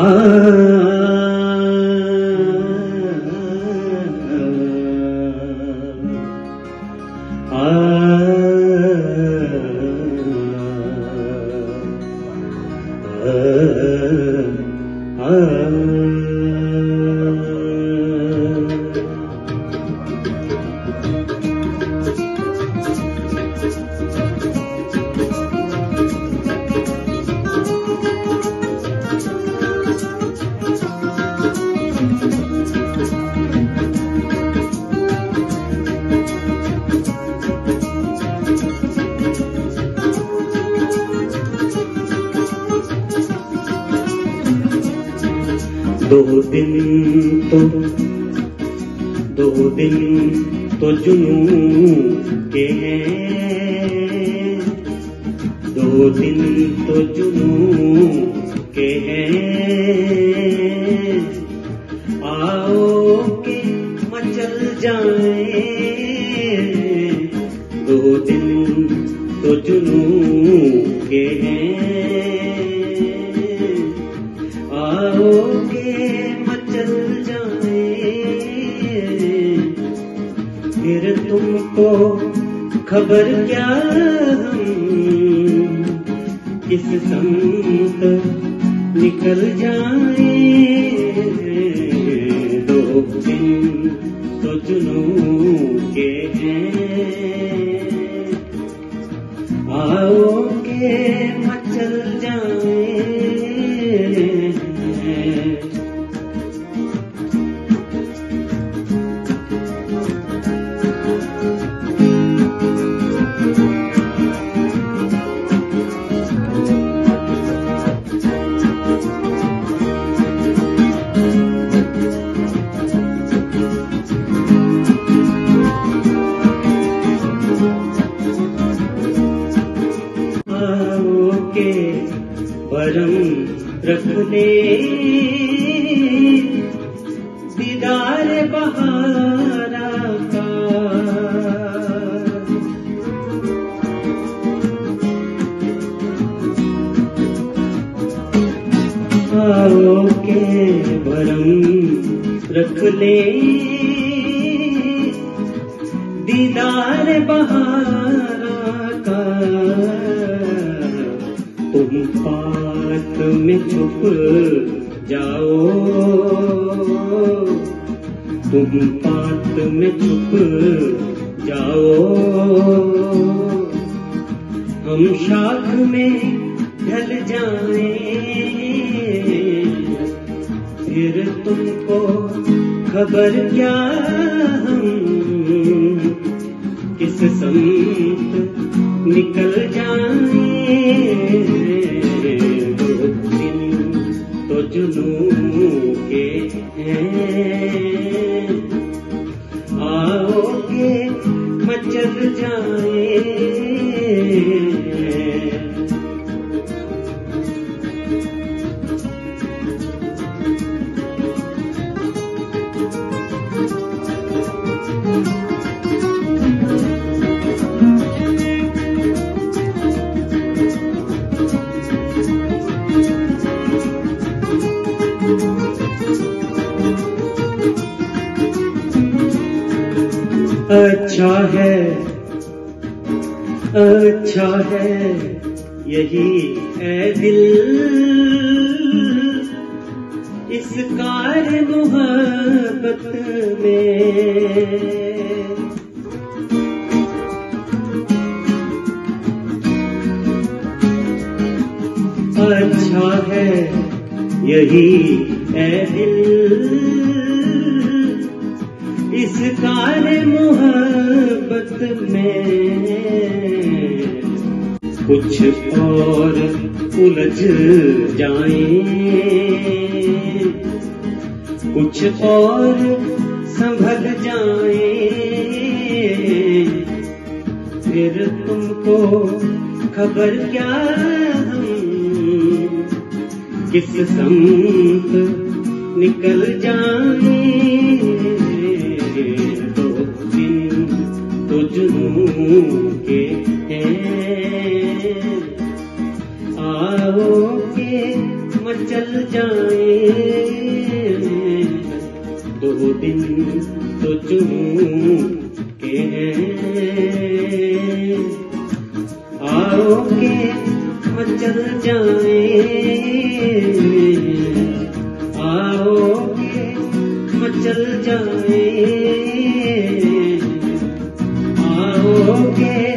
Ah دو دن تو دو دن تو جنوں کے ہیں دو دن تو جنوں کے ہیں آؤ کے مچل جائیں دو دن تو جنوں کے ہیں خبر کیا ہم؟ کس سمت نکل جائیں دو دن تو جنوں کے ہیں۔ برم رکھنے دیدار بہارا کا آؤ کے برم رکھ لے دیدار بہارا تم پات میں چھپ جاؤ تم پات میں چھپ جاؤ ہم شاخ میں ڈھل جائیں پھر تم کو خبر کیا ہم کس سمت نکل جائیں جنوں کے ہیں آؤ کے مچل جائیں اچھا ہے۔ اچھا ہے۔ یہی اے دل۔ اس کار محبت میں۔ اچھا ہے۔ یہی اے دل۔ اس کار محبت میں کچھ اور الجھ جائیں، کچھ اور سنبھل جائیں۔ پھر تم کو خبر کیا ہم، کس سمت نکل جائیں؟ کے آؤ کے مچل جائیں دو دن تو چونکے ہیں آؤ کے مچل جائیں آؤ کے مچل جائیں okay.